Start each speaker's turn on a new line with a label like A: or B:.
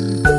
A: Bye.